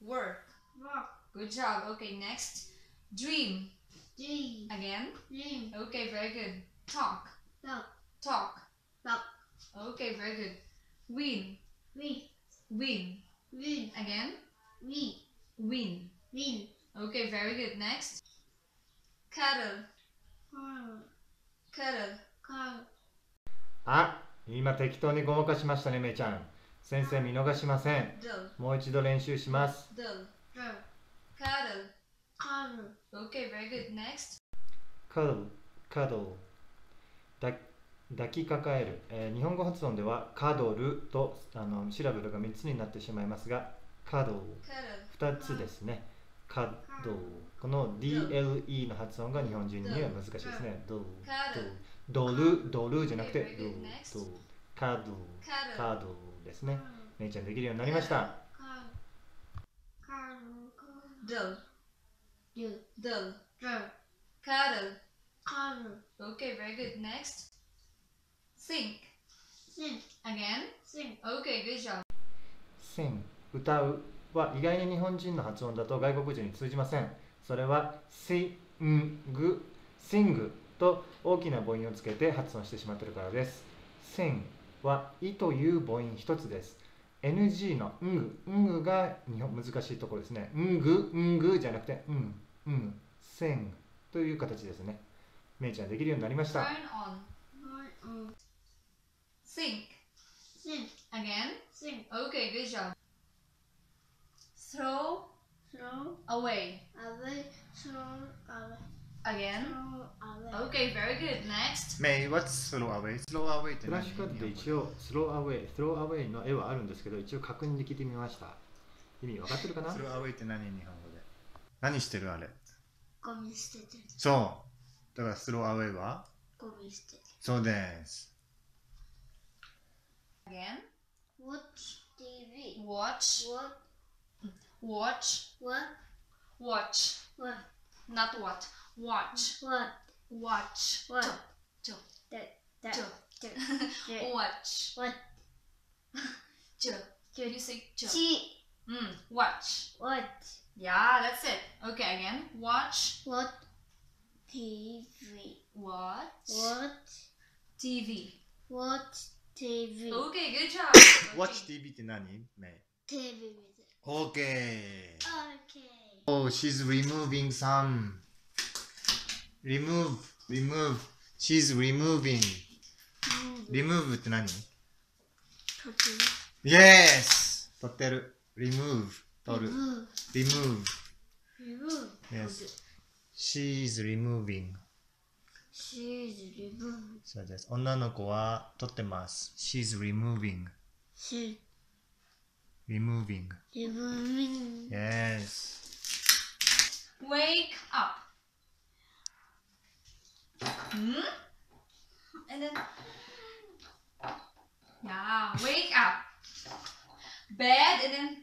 work. Rock. Good job. Okay, next. Dream. Dream. Again. Dream. Okay, very good. Talk. Talk. Talk. Talk. Okay, very good. Win. Win. Win. Win. Again. Win. Win. Win. Okay, very good. Next. Cuddle. Car. Cuddle. Car. あ今適当にごまかしましたねめいちゃん 先生見逃しません。もう一度練習します。カド。ルカド。ル OK very good. Next. カドルカドル抱きかかえる、えー、日本語発音ではカドルとあのシラブルが3つになってしまいますがカドル2つですね。カドこの DLE の発音が日本人には難しいですね。ド。ルドルドルじゃなくてドルカードカードですね。姉ちゃんできるようになりました。カードドドカードカード。OK, very good. Next. Sing. Sing. Again. Sing. OK, good job. Sing. 歌うは意外に日本人の発音だと外国人に通じません。それは sing sing と大きな母音をつけて発音してしまっているからです。は「い」という母音一つです。NG の「んぐ」「ん」が日本難しいところですね「んぐ」「んぐ」じゃなくて「ん」「ん」「せん」という形ですね。めいちゃんできるようになりました「Throw, throw away. away, throw away. Again? Okay, very good. Next. May, what's slow away? Slow away って何？フラッシュカードで一応スローアウェイ、スローアウェイの絵はあるんですけど、一応確認で聞いてみました。意味分かってるかな？スローアウェイって何？日本語で何してるあれ？ゴミ捨ててる。そうだからスローアウェイは？ゴミ捨ててる。そうです。Again? Watch TV. Watch. What? Watch. What? Watch. What? Not what. Watch. What? Watch. What? Ch- That. That. ch- that. Watch. What? Ch. Can you say ch? Chi. Mm, watch. What? Yeah, that's it. Okay, again. Watch. What? TV. Watch. What? TV. What? TV. Okay, good job. Watch TV って何メイ TV 見てる。 OK Okay. Oh, she's removing some Remove remove she's removing remove って何 Yes 取ってる remove 取る Remove. Yes she's removing She's remove. そうです女の子は取ってます she's removing She's removing removing. Yes Wake up. Hmm? And then, yeah, wake up. Bed and then,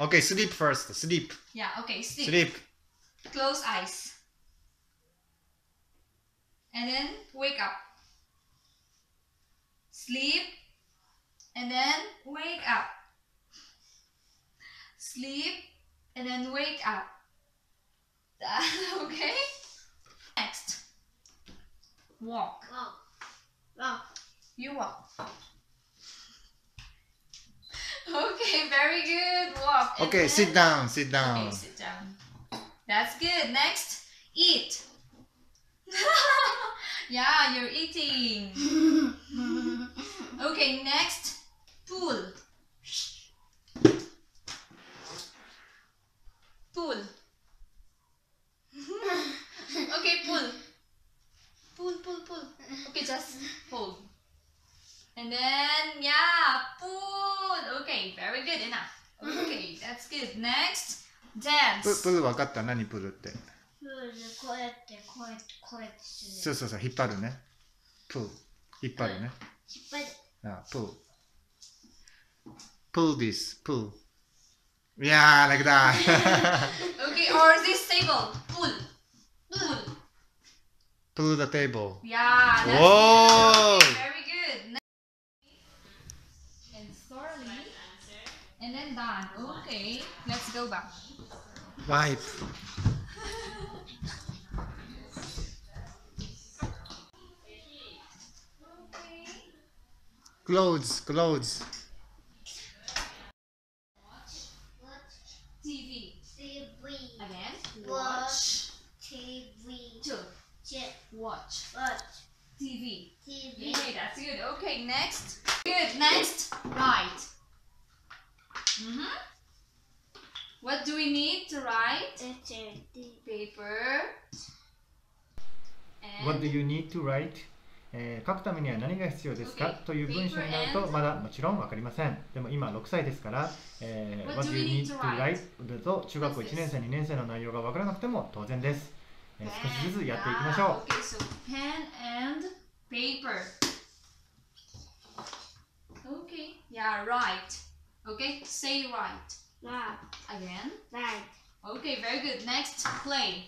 Okay sleep first sleep yeah, okay, sleep. sleep Close eyes. And then wake up. Sleep. And then wake up. Sleep. And then wake up. okay? Next. Walk. Wow. Wow. You walk. Okay, very good. Walk. And Okay then- sit down sit down Okay, sit down. That's good. Next, eat. yeah, you're eating. Okay, next, pool. Pool. is next? Dance. プル分かった？何プルって。プルこうやってこうやってこうやってする。そうそうそう、引っ張るね。プル。引っ張るね。引っーる。プル。プルです。プル。いやー、なくー。OK、or this table? プル。プル。プル the table. いやー、なくだ。Then done. Okay, let's go back. Wipe. Clothes, clothes. TV. TV. Again. Watch. TV. Two. Check. Watch. Watch. TV. TV. Yay, that's good. Okay, next. Good. Next. Write. What do we need to write? Paper. And What do you need to write? えー書くためには何が必要ですか Okay. という文章になるとまだもちろん分かりませんでも今6歳ですから、えー What What do do you need need to to write? write? だと中学校1年生2年生の内容が分からなくても当然です、えー少しずつやっていきましょ Ah, Okay, so pen and paper. Okay. Yeah, right. Okay, say right. Right. Again. Right. Okay, very good. Next, play.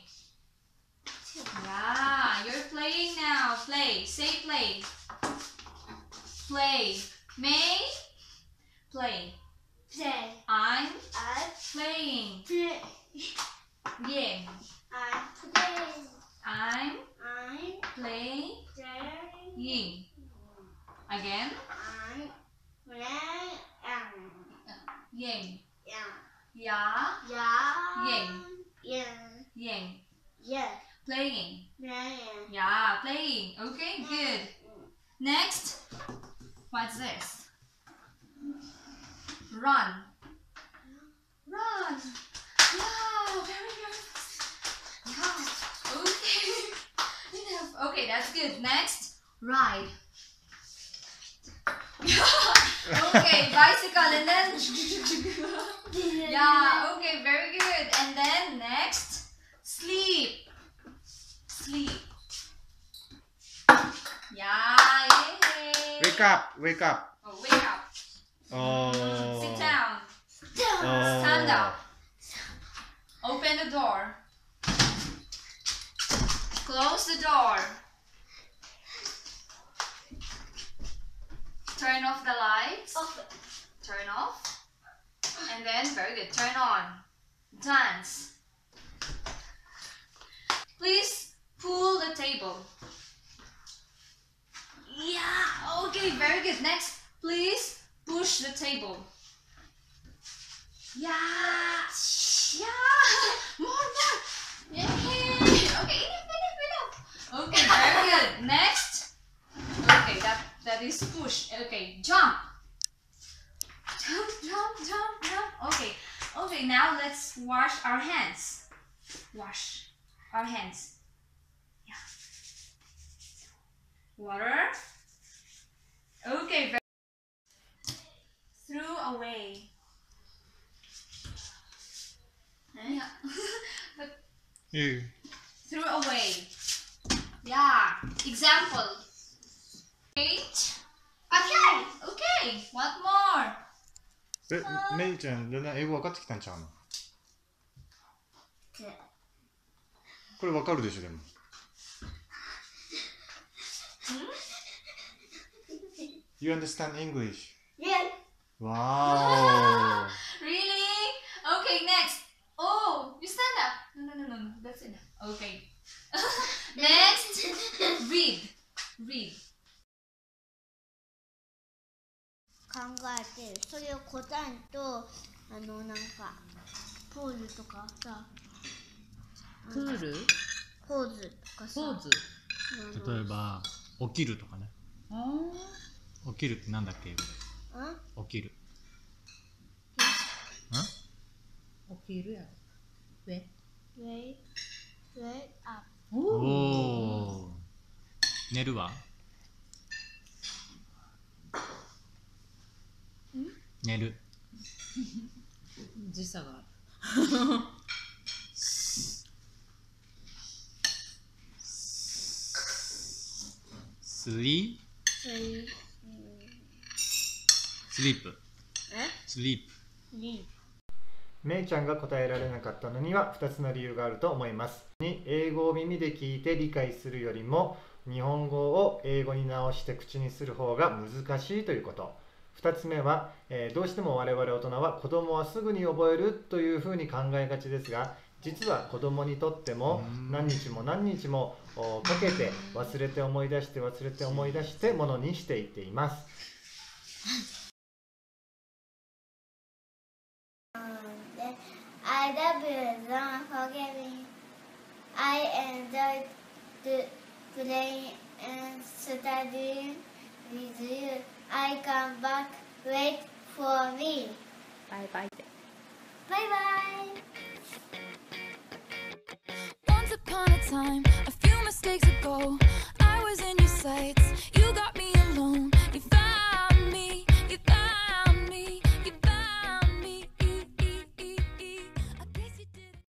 Yeah, you're playing now. Play. Say play. Play. May. Play. Play. I'm I'm. playing. play. Yeah. I play. I'm I playing. play. Again. I play. Um, Yang. yeah. Yeah. Yeah. Yang. Yeah. Yang. Yeah. Playing. Playing. Yeah, playing. Okay, good. Next. What's this? Run. Run. Yeah, very, very fast. Yeah. Okay. Enough. Okay, that's good. Next. Ride. okay, bicycle and then. yeah, okay, very good. And then next, sleep. Sleep. Yeah, yay. Wake up, wake up. Oh. Sit down. Oh. Stand up. Oh. Open the door. Close the door. Turn off the lights. Turn off. And then, very good, turn on. Dance. Please pull the table. Yeah, okay, very good. Next, please push the table. Yeah, yeah, more, more. Yay. Okay, enough, enough, enough. Okay, very good. Next, okay, that that is push. Okay, jump. Jump, jump, jump, jump. Okay, okay. Now let's wash our hands. Wash our hands. Yeah. Water. Okay Very Threw away. Yeah. but You. threw away. Yeah. Example. Eight. Okay. Okay. What more? え、めいちゃん、だんだん英語分かってきたんちゃうのこれ分かるでしょ、でも。You understand English? Wow. Really? Okay. Next. Oh, you stand up. No, no, no, no. no. That's enough. Okay. Next. Read. Read. 考えてそれを答えんとあのなんかポーズとかさプールポーズとかさポーズ例えば、起きるとかね。あ起きるってなんだっけ英うん語で起きる。起きるやろ。上ウェイウェイアッおおー。寝るわ。寝る。時差がある。スリプスリープ。え？スリープ。リめいちゃんが答えられなかったのには2つの理由があると思いますに英語を耳で聞いて理解するよりも日本語を英語に直して口にする方が難しいということ2つ目は、えーどうしても我々大人は子供はすぐに覚えるというふうに考えがちですが実は子供にとってもうん何日も何日もおかけて忘れて思い出して忘れて思い出してものにしていっています。I W don't forget me. I enjoy to playing and studying with you. I come back. Wait for me. Bye bye. Bye bye. Once upon a time, a few mistakes ago, I was in your sights. You got